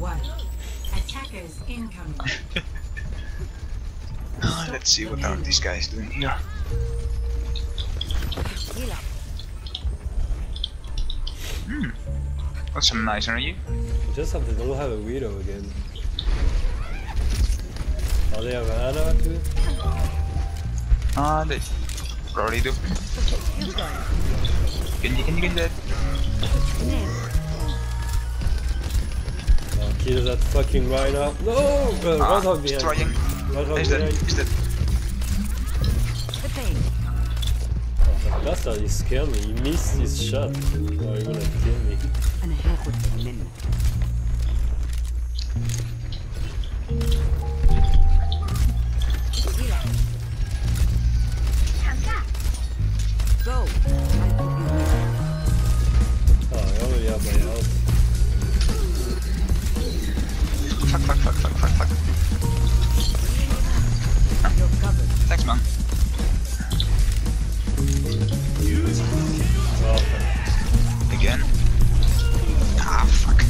one. Attackers incoming. Ah, let's see what are these guys doing here. Heal up. Hmm. Got some nice energy. Just have they don't have a widow again. Oh, they have Ana too? Ah, they probably do. You. Can you, can you get that? Name. Oh, kill that fucking rhino. No! Uh, Ah, Roadhog he's behind. trying. Roadhog He's dead. behind. He's dead. The pain. Oh, that bastard, he scared me. He missed his shot. Oh, he gonna kill me. أنا هاخد منك. Heal up. Go. I'll give you Oh, I already have my health. Man. Again. Ah, fuck.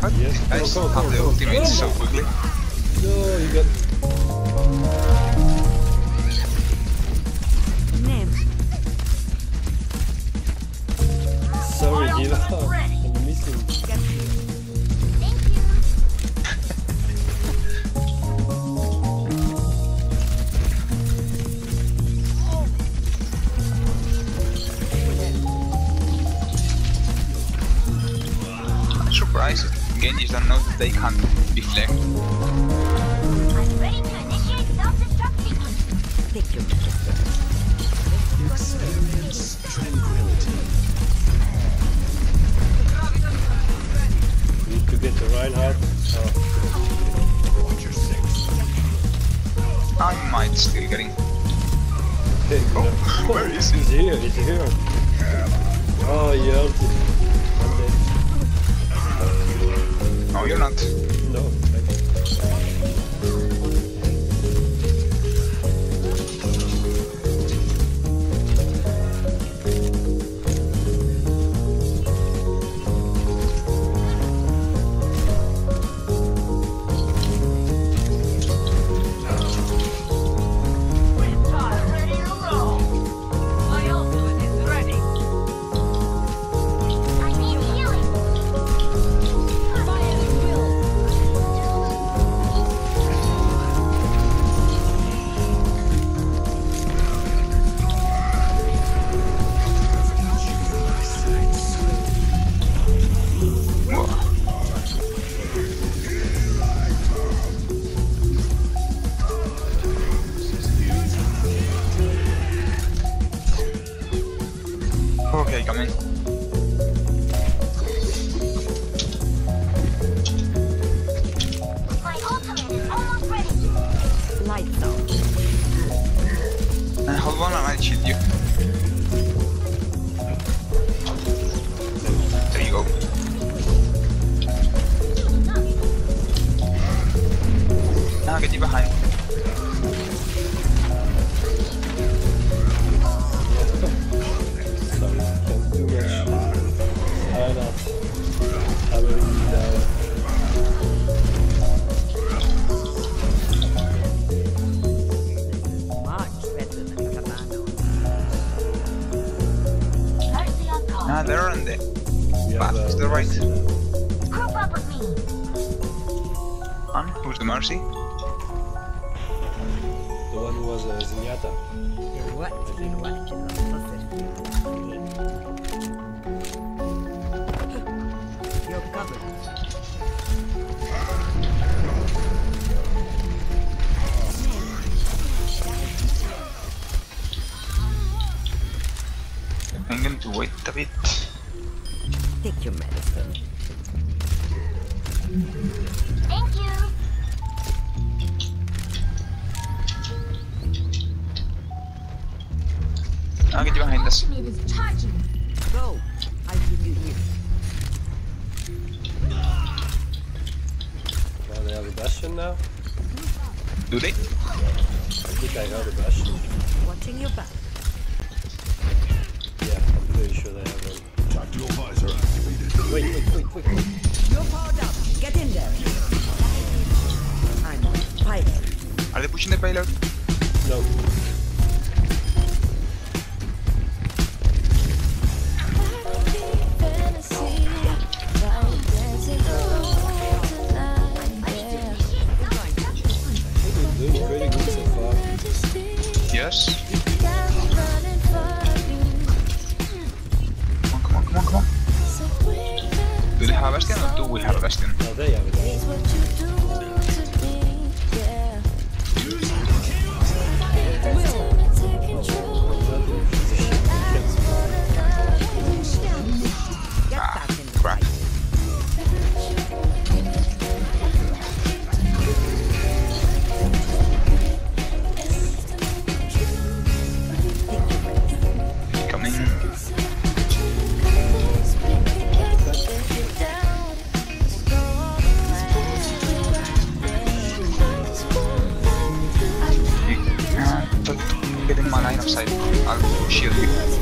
What? Yes. These guys Go, go, have the ultimate so quickly. no, you got. Name. Sorry, give Genjis don't know that they can't deflect. I'm ready to initiate self-destruct sequence. Your medicine. Need to get the Reinhardt. Oh, I might still getting. okay, Oh, where is he? He's here, he's here. Oh, he No, you're not. No, Okay, come in. My ultimate is almost ready. Lights out. Uh, hold on, I might shoot you path to the right. Group up with me. On, who's the mercy? The one who was uh, Zenyatta. You're what? You're what? Take your medicine. Thank you. I'll get you behind us. Ultimate charging. Go. I'll give you here. Now they have a Bastion now? Do they? I think I heard a Bastion. Watching your back. Yeah, I'm pretty sure they have one. Tactical visor Wait, wait, wait, wait, wait. You're powered up. Get in there. I'm pilot. Are they pushing the payload? No. We're doing pretty good so far. Yes. Or do we have Bastion? No, they have it. Sight. I'll shield you.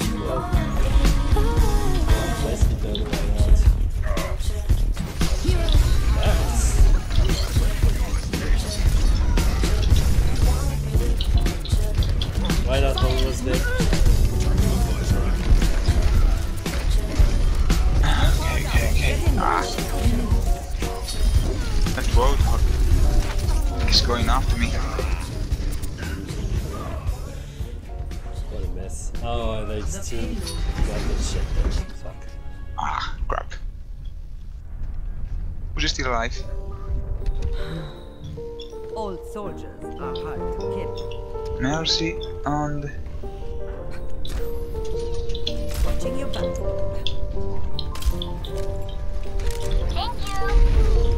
roadhog is going after me. What a mess. Oh, they still got the shit there. Fuck. Ah, crap. Who's still alive? Old soldiers are hard to kill. Mercy and Watching your back. Thank you.